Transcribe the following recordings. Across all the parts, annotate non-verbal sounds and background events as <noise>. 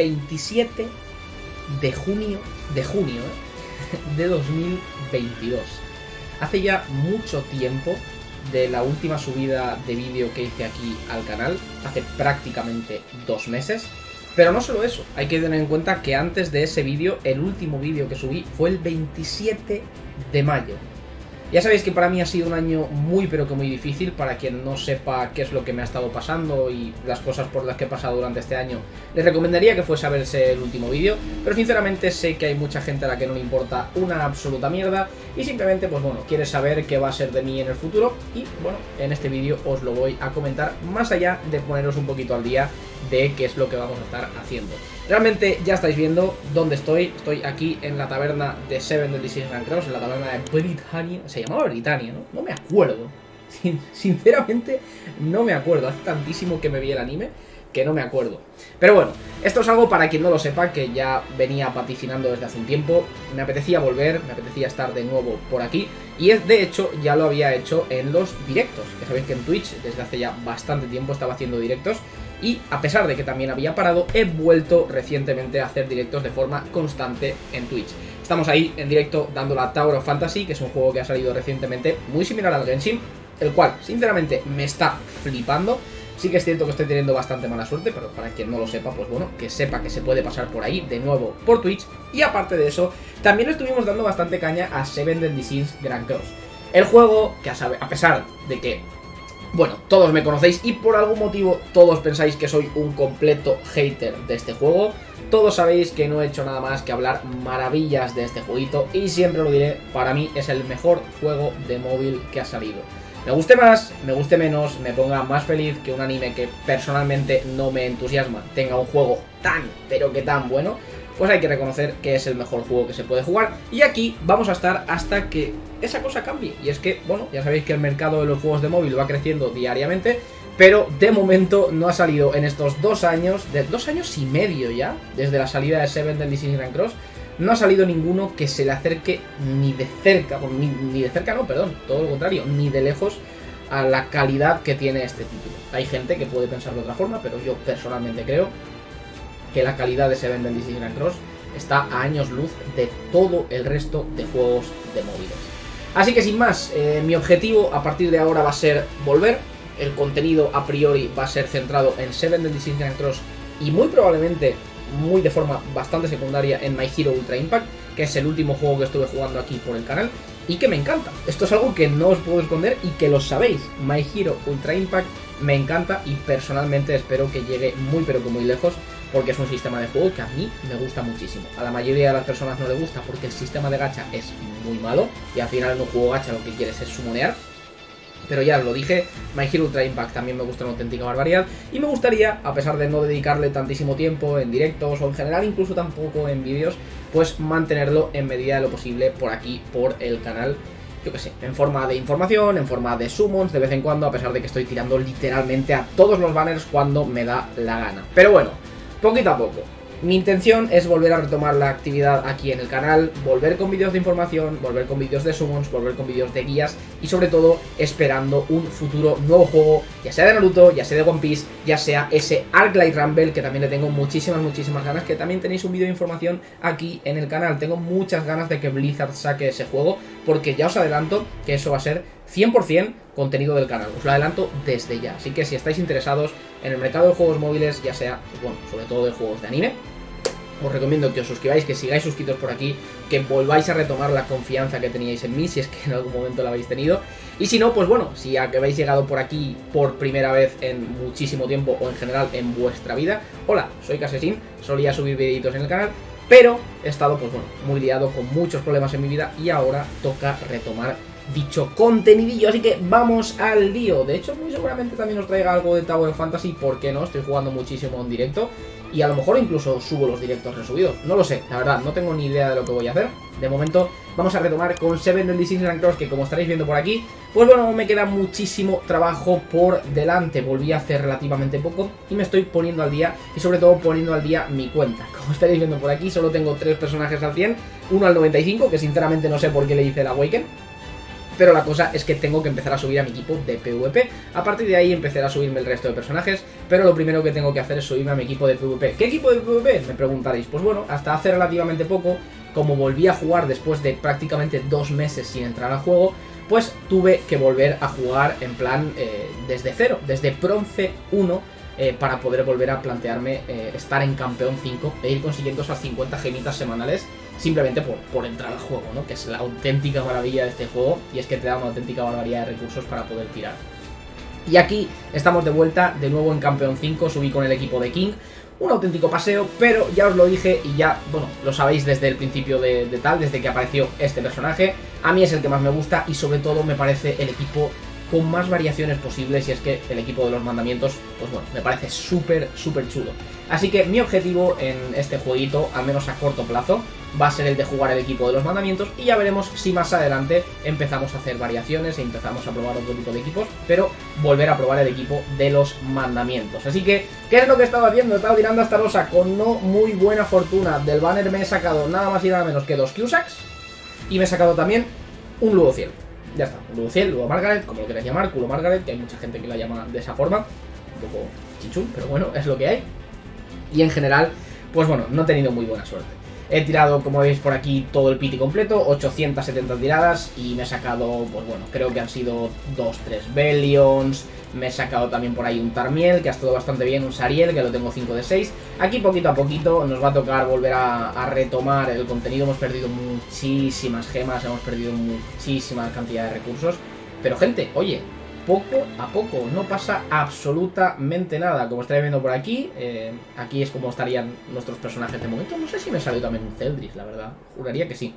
27 de junio, de junio, ¿eh? <laughs> de 2022. Hace ya mucho tiempo de la última subida de vídeo que hice aquí al canal, hace prácticamente dos meses. Pero no solo eso, hay que tener en cuenta que antes de ese vídeo, el último vídeo que subí fue el 27 de mayo. Ya sabéis que para mí ha sido un año muy pero que muy difícil, para quien no sepa qué es lo que me ha estado pasando y las cosas por las que he pasado durante este año, les recomendaría que fuese a verse el último vídeo, pero sinceramente sé que hay mucha gente a la que no le importa una absoluta mierda y simplemente pues bueno, quiere saber qué va a ser de mí en el futuro y bueno, en este vídeo os lo voy a comentar más allá de poneros un poquito al día de qué es lo que vamos a estar haciendo. Realmente ya estáis viendo dónde estoy. Estoy aquí en la taberna de Seven del Disneyland Cross, en la taberna de Britannia. Se llamaba Britannia, ¿no? No me acuerdo. <laughs> sinceramente, no me acuerdo. Hace tantísimo que me vi el anime que no me acuerdo. Pero bueno, esto es algo para quien no lo sepa, que ya venía paticinando desde hace un tiempo. Me apetecía volver, me apetecía estar de nuevo por aquí. Y de hecho ya lo había hecho en los directos. Ya sabéis que en Twitch desde hace ya bastante tiempo estaba haciendo directos. Y a pesar de que también había parado, he vuelto recientemente a hacer directos de forma constante en Twitch. Estamos ahí en directo dando la Tower of Fantasy, que es un juego que ha salido recientemente, muy similar al Genshin, el cual sinceramente me está flipando. Sí que es cierto que estoy teniendo bastante mala suerte, pero para quien no lo sepa, pues bueno, que sepa que se puede pasar por ahí de nuevo por Twitch. Y aparte de eso, también estuvimos dando bastante caña a Seven Deadly Sins Grand Cross. El juego que a pesar de que, bueno, todos me conocéis y por algún motivo todos pensáis que soy un completo hater de este juego, todos sabéis que no he hecho nada más que hablar maravillas de este jueguito y siempre lo diré, para mí es el mejor juego de móvil que ha salido. Me guste más, me guste menos, me ponga más feliz que un anime que personalmente no me entusiasma tenga un juego tan, pero que tan bueno, pues hay que reconocer que es el mejor juego que se puede jugar. Y aquí vamos a estar hasta que esa cosa cambie. Y es que, bueno, ya sabéis que el mercado de los juegos de móvil va creciendo diariamente, pero de momento no ha salido en estos dos años, de dos años y medio ya, desde la salida de Seven del Disneyland Cross, no ha salido ninguno que se le acerque ni de cerca, ni, ni, de cerca no, perdón, todo lo contrario, ni de lejos a la calidad que tiene este título. Hay gente que puede pensar de otra forma, pero yo personalmente creo que la calidad de Seven Deadly Sins Cross está a años luz de todo el resto de juegos de móviles. Así que sin más, eh, mi objetivo a partir de ahora va a ser volver. El contenido a priori va a ser centrado en Seven Deadly Sins Cross y muy probablemente muy de forma bastante secundaria en My Hero Ultra Impact, que es el último juego que estuve jugando aquí por el canal y que me encanta. Esto es algo que no os puedo esconder y que lo sabéis. My Hero Ultra Impact me encanta y personalmente espero que llegue muy pero que muy lejos porque es un sistema de juego que a mí me gusta muchísimo. A la mayoría de las personas no le gusta porque el sistema de gacha es muy malo y al final en un juego gacha lo que quieres es sumonear pero ya lo dije, My Hero Ultra Impact también me gusta una auténtica barbaridad y me gustaría, a pesar de no dedicarle tantísimo tiempo en directos o en general incluso tampoco en vídeos, pues mantenerlo en medida de lo posible por aquí, por el canal yo qué sé, en forma de información, en forma de summons de vez en cuando, a pesar de que estoy tirando literalmente a todos los banners cuando me da la gana. Pero bueno, poquito a poco. Mi intención es volver a retomar la actividad aquí en el canal, volver con vídeos de información, volver con vídeos de summons, volver con vídeos de guías y sobre todo esperando un futuro nuevo juego, ya sea de Naruto, ya sea de One Piece, ya sea ese Arclight Rumble que también le tengo muchísimas, muchísimas ganas, que también tenéis un vídeo de información aquí en el canal. Tengo muchas ganas de que Blizzard saque ese juego porque ya os adelanto que eso va a ser 100% contenido del canal. Os lo adelanto desde ya. Así que si estáis interesados en el mercado de juegos móviles, ya sea, bueno, sobre todo de juegos de anime, os recomiendo que os suscribáis, que sigáis suscritos por aquí, que volváis a retomar la confianza que teníais en mí, si es que en algún momento la habéis tenido. Y si no, pues bueno, si habéis llegado por aquí por primera vez en muchísimo tiempo o en general en vuestra vida, hola, soy Casesin, solía subir videitos en el canal, pero he estado, pues bueno, muy liado con muchos problemas en mi vida y ahora toca retomar dicho contenidillo. Así que vamos al lío. De hecho, muy seguramente también os traiga algo de Tower Fantasy, ¿por qué no? Estoy jugando muchísimo en directo. Y a lo mejor incluso subo los directos resubidos. No lo sé, la verdad, no tengo ni idea de lo que voy a hacer. De momento, vamos a retomar con Seven del Disneyland Cross, que como estaréis viendo por aquí, pues bueno, me queda muchísimo trabajo por delante. Volví a hacer relativamente poco y me estoy poniendo al día, y sobre todo poniendo al día mi cuenta. <laughs> Como estaréis viendo por aquí, solo tengo tres personajes al 100, uno al 95, que sinceramente no sé por qué le hice el Awaken pero la cosa es que tengo que empezar a subir a mi equipo de PvP. A partir de ahí empezar a subirme el resto de personajes, pero lo primero que tengo que hacer es subirme a mi equipo de PvP. ¿Qué equipo de PvP? Me preguntaréis. Pues bueno, hasta hace relativamente poco, como volví a jugar después de prácticamente dos meses sin entrar al juego, pues tuve que volver a jugar en plan eh, desde cero, desde bronce 1, eh, para poder volver a plantearme eh, estar en campeón 5 e ir consiguiendo esas 50 gemitas semanales simplemente por, por entrar al juego, ¿no? Que es la auténtica maravilla de este juego y es que te da una auténtica barbaridad de recursos para poder tirar. Y aquí estamos de vuelta, de nuevo en campeón 5, subí con el equipo de King, un auténtico paseo, pero ya os lo dije y ya, bueno, lo sabéis desde el principio de, de, tal, desde que apareció este personaje. A mí es el que más me gusta y sobre todo me parece el equipo con más variaciones posibles y es que el equipo de los mandamientos, pues bueno, me parece súper, súper chulo. Así que mi objetivo en este jueguito, al menos a corto plazo, va a ser el de jugar el equipo de los mandamientos y ya veremos si más adelante empezamos a hacer variaciones e empezamos a probar otro tipo de equipos, pero volver a probar el equipo de los mandamientos. Así que, ¿qué es lo que he estado haciendo? He estado tirando esta rosa con no muy buena fortuna. Del banner me he sacado nada más y nada menos que dos Cusacks y me he sacado también un Ludo Cielo. Ya está, Luciel, Ludo Margaret, como lo queráis llamar, culo Margaret, que hay mucha gente que la llama de esa forma, un poco chichún, pero bueno, es lo que hay. Y en general, pues bueno, no he tenido muy buena suerte. He tirado, como veis por aquí, todo el piti completo, 870 tiradas y me he sacado, pues bueno, creo que han sido 2-3 Bellions, me he sacado también por ahí un Tarmiel, que ha estado bastante bien, un Sariel, que lo tengo 5 de 6. Aquí poquito a poquito nos va a tocar volver a, a, retomar el contenido, hemos perdido muchísimas gemas, hemos perdido muchísima cantidad de recursos. Pero gente, oye, poco a poco, no pasa absolutamente nada. Como estáis viendo por aquí, eh, aquí es como estarían nuestros personajes de momento. No sé si me salió también un Celdris, la verdad. Juraría que sí.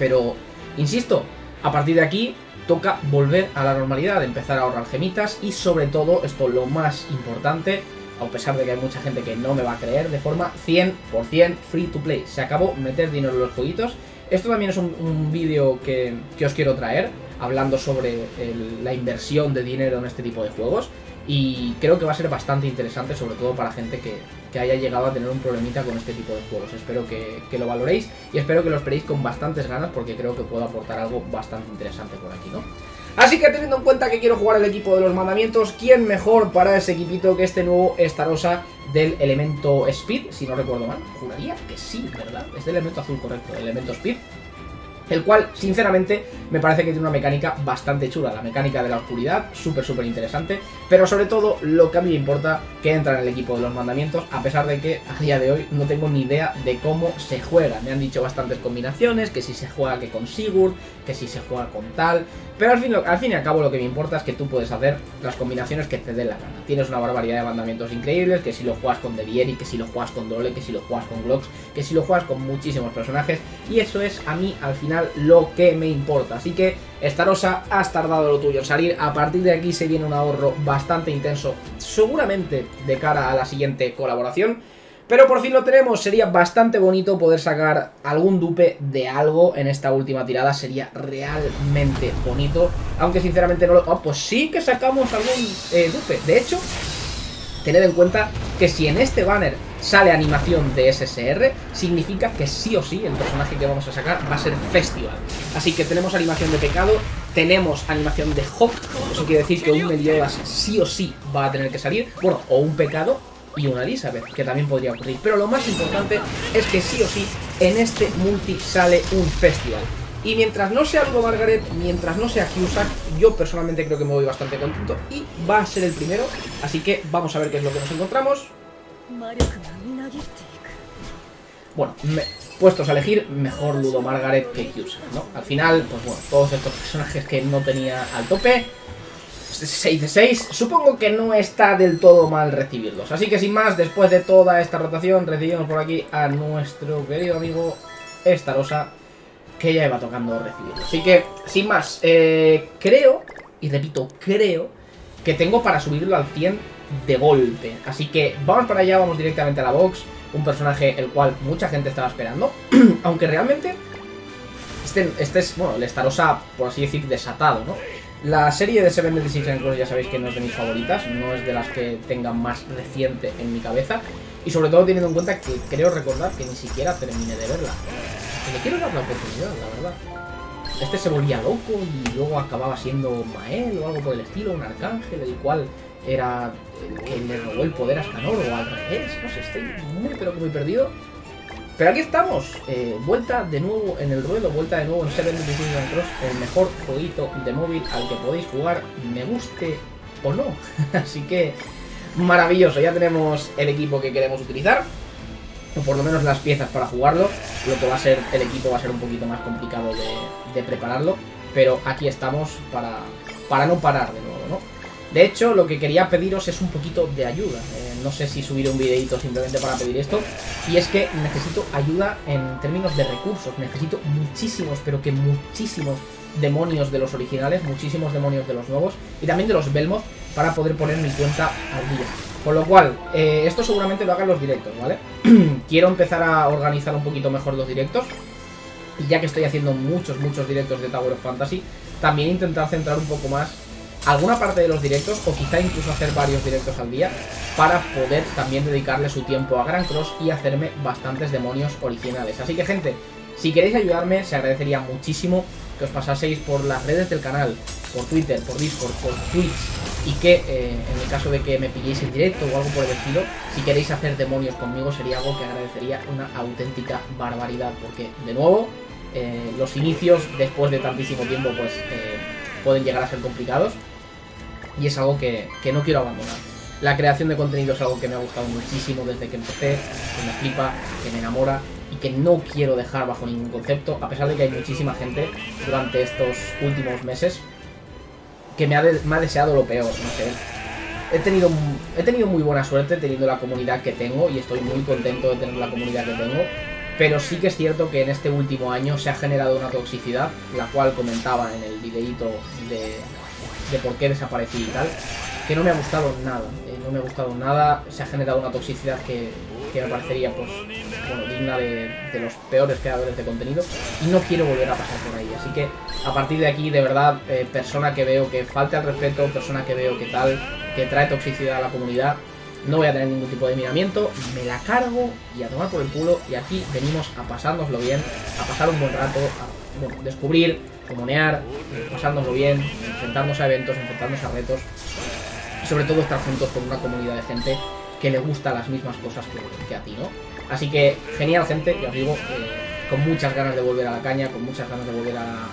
Pero, insisto, a partir de aquí toca volver a la normalidad, empezar a ahorrar gemitas y sobre todo, esto lo más importante, a pesar de que hay mucha gente que no me va a creer, de forma 100% free to play. Se acabó meter dinero en los jueguitos. Esto también es un, vídeo que, que os quiero traer hablando sobre la inversión de dinero en este tipo de juegos. Y creo que va a ser bastante interesante, sobre todo para gente que, que haya llegado a tener un problemita con este tipo de juegos. Espero que, que, lo valoréis y espero que lo esperéis con bastantes ganas porque creo que puedo aportar algo bastante interesante por aquí, ¿no? Así que teniendo en cuenta que quiero jugar el equipo de los mandamientos, ¿quién mejor para ese equipito que este nuevo Estarosa del elemento Speed? Si no recuerdo mal, juraría que sí, ¿verdad? Es del elemento azul, correcto, el elemento Speed el cual, sinceramente, me parece que tiene una mecánica bastante chula. La mecánica de la oscuridad, súper, súper interesante. Pero sobre todo, lo que a mí me importa, que entra en el equipo de los mandamientos, a pesar de que a día de hoy no tengo ni idea de cómo se juega. Me han dicho bastantes combinaciones, que si se juega que con Sigurd, que si se juega con tal... Pero al fin, al fin y al cabo lo que me importa es que tú puedes hacer las combinaciones que te den la gana. Tienes una barbaridad de mandamientos increíbles, que si lo juegas con Devieri, que si lo juegas con Dole, que si lo juegas con Glocks, que si lo juegas con muchísimos personajes. Y eso es a mí al final lo que me importa. Así que Estarosa, has tardado lo tuyo en salir. A partir de aquí se viene un ahorro bastante intenso, seguramente de cara a la siguiente colaboración. Pero por fin lo tenemos, sería bastante bonito poder sacar algún dupe de algo en esta última tirada, sería realmente bonito, aunque sinceramente no lo... Oh, pues sí que sacamos algún eh, dupe, de hecho, tened en cuenta que si en este banner sale animación de SSR, significa que sí o sí el personaje que vamos a sacar va a ser Festival. Así que tenemos animación de Pecado, tenemos animación de Hawk, eso quiere decir que un Meliodas sí o sí va a tener que salir, bueno, o un Pecado, y una Elizabeth, que también podría ocurrir. Pero lo más importante es que sí o sí en este multi sale un festival. Y mientras no sea algo Margaret, mientras no sea Cusack, yo personalmente creo que me voy bastante contento y va a ser el primero. Así que vamos a ver qué es lo que nos encontramos. Bueno, puestos a elegir, mejor Ludo Margaret que Cusack, ¿no? Al final, pues bueno, todos estos personajes que no tenía al tope 6 de 6, supongo que no está del todo mal recibirlos. Así que sin más, después de toda esta rotación, recibimos por aquí a nuestro querido amigo Estarosa, que ya iba tocando recibirlo. Así que, sin más, eh, creo, y repito, creo, que tengo para subirlo al 100 de golpe. Así que vamos para allá, vamos directamente a la box. Un personaje el cual mucha gente estaba esperando. <clears throat> Aunque realmente este, este es, bueno, el Estarosa, por así decir, desatado, ¿no? La serie de Seven Deadly Sins Cross ya sabéis que no es de mis favoritas, no es de las que tenga más reciente en mi cabeza. Y sobre todo teniendo en cuenta que creo recordar que ni siquiera terminé de verla. Le quiero dar la oportunidad, la verdad. Este se volvía loco y luego acababa siendo Mael o algo por el estilo, un arcángel, el cual era el que le robó el poder a Scanor o al revés. No sé, estoy muy pero muy perdido. Pero aquí estamos, eh, vuelta de nuevo en el ruedo, vuelta de nuevo en Seven Deadly Cross, el mejor jueguito de móvil al que podéis jugar, me guste o no. <laughs> Así que maravilloso, ya tenemos el equipo que queremos utilizar, o por lo menos las piezas para jugarlo. Lo que va a ser el equipo va a ser un poquito más complicado de, prepararlo, pero aquí estamos para, para no parar de nuevo. De hecho, lo que quería pediros es un poquito de ayuda. Eh, no sé si subir un videito simplemente para pedir esto. Y es que necesito ayuda en términos de recursos. Necesito muchísimos, pero que muchísimos demonios de los originales, muchísimos demonios de los nuevos y también de los Belmoth para poder poner mi cuenta al día. Con lo cual, eh, esto seguramente lo hagan los directos, ¿vale? <clears throat> Quiero empezar a organizar un poquito mejor los directos. Y ya que estoy haciendo muchos, muchos directos de Tower of Fantasy, también intentar centrar un poco más alguna parte de los directos o quizá incluso hacer varios directos al día para poder también dedicarle su tiempo a Grand Cross y hacerme bastantes demonios originales. Así que gente, si queréis ayudarme se agradecería muchísimo que os pasaseis por las redes del canal, por Twitter, por Discord, por Twitch y que eh, en el caso de que me pilléis en directo o algo por el estilo, si queréis hacer demonios conmigo sería algo que agradecería una auténtica barbaridad porque de nuevo eh, los inicios después de tantísimo tiempo pues eh, pueden llegar a ser complicados y es algo que, no quiero abandonar. La creación de contenido es algo que me ha gustado muchísimo desde que empecé, que me flipa, que me enamora y que no quiero dejar bajo ningún concepto, a pesar de que hay muchísima gente durante estos últimos meses que me ha, deseado lo peor, no sé. He tenido, he tenido muy buena suerte teniendo la comunidad que tengo y estoy muy contento de tener la comunidad que tengo, pero sí que es cierto que en este último año se ha generado una toxicidad, la cual comentaba en el videíto de, de por qué desaparecí y tal, que no me ha gustado nada. Eh, no me ha gustado nada, se ha generado una toxicidad que, me parecería pues digna de, los peores creadores de contenido y no quiero volver a pasar por ahí. Así que a partir de aquí, de verdad, eh, persona que veo que falta el respeto, persona que veo que tal, que trae toxicidad a la comunidad, no voy a tener ningún tipo de miramiento, me la cargo y a tomar por el culo y aquí venimos a pasárnoslo bien, a pasar un buen rato, a descubrir comunear, pasárnoslo bien, enfrentarnos a eventos, enfrentarnos a retos y sobre todo estar juntos con una comunidad de gente que le gusta las mismas cosas que, a ti, ¿no? Así que genial gente, ya os digo, eh, con muchas ganas de volver a la caña, con muchas ganas de volver a,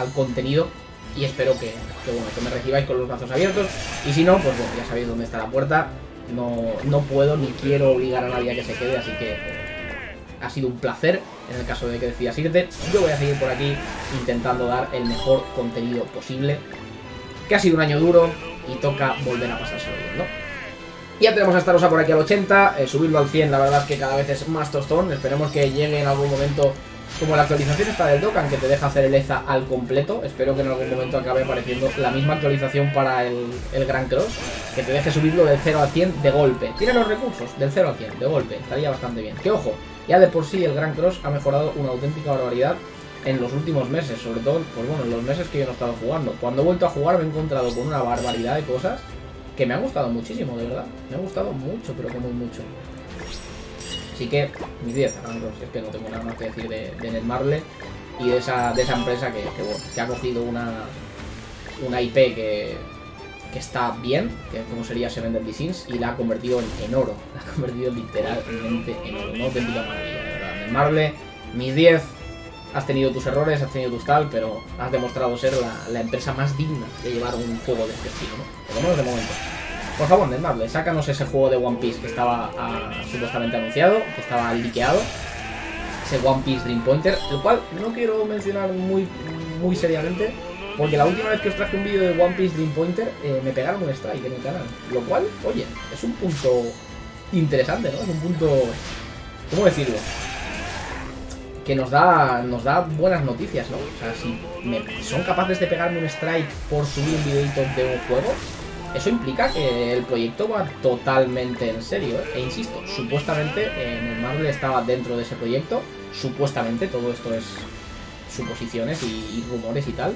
al contenido y espero que, bueno, que me recibáis con los brazos abiertos y si no, pues bueno, ya sabéis dónde está la puerta, no, no puedo ni quiero obligar a nadie a que se quede, así que ha sido un placer en el caso de que decidas irte. Yo voy a seguir por aquí intentando dar el mejor contenido posible. Que ha sido un año duro y toca volver a pasárselo bien, ¿no? Ya tenemos a Starosa por aquí al 80, eh, subirlo al 100 la verdad es que cada vez es más tostón, esperemos que llegue en algún momento como la actualización está del Dokkan que te deja hacer el EZA al completo, espero que en algún momento acabe apareciendo la misma actualización para el, el Grand Cross, que te deje subirlo del 0 al 100 de golpe. Tiene los recursos del 0 al 100 de golpe, estaría bastante bien. Que ojo, ya de por sí el Grand Cross ha mejorado una auténtica barbaridad en los últimos meses, sobre todo, pues bueno, en los meses que yo no he estado jugando. Cuando he vuelto a jugar me he encontrado con una barbaridad de cosas que me han gustado muchísimo, de verdad. Me han gustado mucho, pero muy mucho. Así que, mis 10 Grand Cross, es que no tengo nada más que decir de, de Marle y de esa, de esa empresa que, que, ha cogido una, una IP que, que está bien, que como sería Seven Deadly Sins, y la ha convertido en, oro. La ha convertido literalmente en oro. Una auténtica maravilla, de verdad. En Marble, mis 10, has tenido tus errores, has tenido tus tal, pero has demostrado ser la, empresa más digna de llevar un juego de este estilo, ¿no? Por lo menos de momento. Por favor, Marble, sácanos ese juego de One Piece que estaba ah, supuestamente anunciado, que estaba liqueado. Ese One Piece Dream Pointer, el cual no quiero mencionar muy, muy seriamente, porque la última vez que os traje un vídeo de One Piece Dream Pointer, eh, me pegaron un strike en el canal. Lo cual, oye, es un punto interesante, ¿no? Es un punto... ¿Cómo decirlo? Que nos da, nos da buenas noticias, ¿no? O sea, si son capaces de pegarme un strike por subir un videito de un juego, eso implica que el proyecto va totalmente en serio, ¿eh? E insisto, supuestamente en el Marvel estaba dentro de ese proyecto, supuestamente, todo esto es suposiciones y rumores y tal,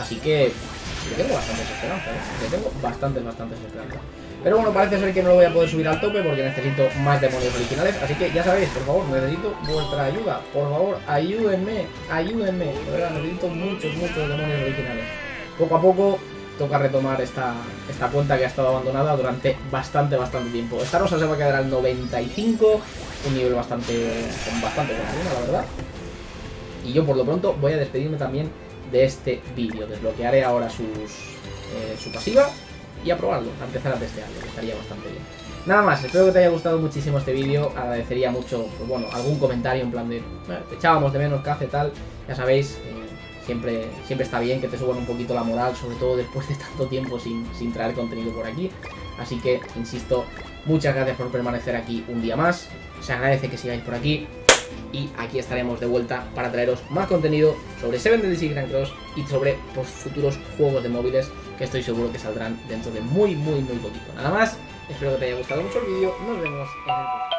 Así que yo tengo bastantes esperanzas, ¿eh? Yo tengo bastantes, bastantes esperanzas. Pero bueno, parece ser que no lo voy a poder subir al tope porque necesito más demonios originales. Así que ya sabéis, por favor, necesito vuestra ayuda. Por favor, ayúdenme, ayúdenme. De verdad, necesito muchos, muchos demonios originales. Poco a poco toca retomar esta, esta cuenta que ha estado abandonada durante bastante, bastante tiempo. Esta rosa se va a quedar al 95, un nivel bastante, con bastante buena la verdad. Y yo por lo pronto voy a despedirme también de este vídeo. Desbloquearé ahora sus, eh, su pasiva y a probarlo, a empezar a testearlo, que estaría bastante bien. Nada más, espero que te haya gustado muchísimo este vídeo, agradecería mucho, pues bueno, algún comentario en plan de, te echábamos de menos, que hace tal, ya sabéis, eh, siempre, siempre está bien que te suban un poquito la moral, sobre todo después de tanto tiempo sin, sin traer contenido por aquí, así que, insisto, muchas gracias por permanecer aquí un día más, se agradece que sigáis por aquí, y aquí estaremos de vuelta para traeros más contenido sobre Seven Deadly Sins Grand Cross y sobre futuros juegos de móviles que estoy seguro que saldrán dentro de muy, muy, muy poquito. Nada más, espero que te haya gustado mucho el vídeo, nos vemos en el próximo.